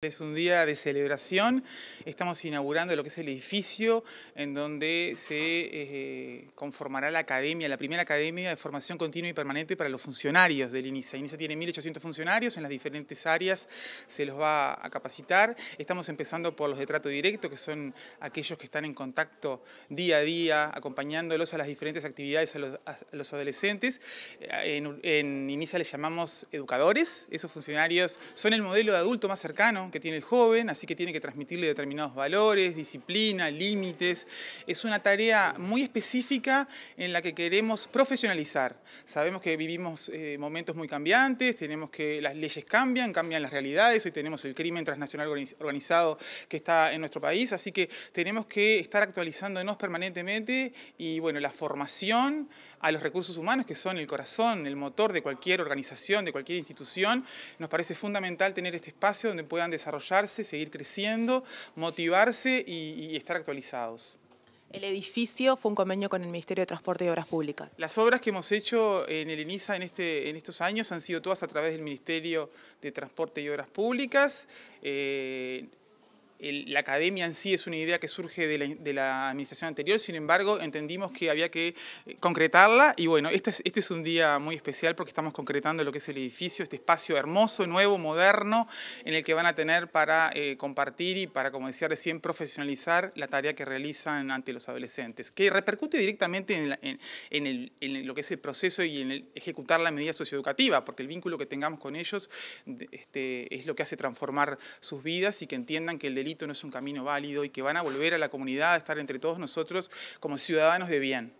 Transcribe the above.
Es un día de celebración, estamos inaugurando lo que es el edificio en donde se eh, conformará la academia, la primera academia de formación continua y permanente para los funcionarios del INISA. INISA tiene 1.800 funcionarios, en las diferentes áreas se los va a capacitar. Estamos empezando por los de trato directo, que son aquellos que están en contacto día a día, acompañándolos a las diferentes actividades a los, adolescentes. En, en INISA les llamamos educadores, esos funcionarios son el modelo de adulto más cercano que tiene el joven, así que tiene que transmitirle determinados valores, disciplina, límites. Es una tarea muy específica en la que queremos profesionalizar. Sabemos que vivimos eh, momentos muy cambiantes, tenemos que las leyes cambian, cambian las realidades, hoy tenemos el crimen transnacional organizado que está en nuestro país, así que tenemos que estar actualizándonos permanentemente y bueno, la formación a los recursos humanos, que son el corazón, el motor de cualquier organización, de cualquier institución, nos parece fundamental tener este espacio donde puedan desarrollarse, seguir creciendo, motivarse y, estar actualizados. El edificio fue un convenio con el Ministerio de Transporte y Obras Públicas. Las obras que hemos hecho en el INISA en, este, en estos años han sido todas a través del Ministerio de Transporte y Obras Públicas. Eh, la academia en sí es una idea que surge de la, administración anterior, sin embargo entendimos que había que eh, concretarla y bueno, este es, este es un día muy especial porque estamos concretando lo que es el edificio, este espacio hermoso, nuevo, moderno, en el que van a tener para eh, compartir y para, como decía recién, profesionalizar la tarea que realizan ante los adolescentes, que repercute directamente en, lo que es el proceso y en el ejecutar la medida socioeducativa, porque el vínculo que tengamos con ellos este, es lo que hace transformar sus vidas y que entiendan que el delito no es un camino válido y que van a volver a la comunidad a estar entre todos nosotros como ciudadanos de bien.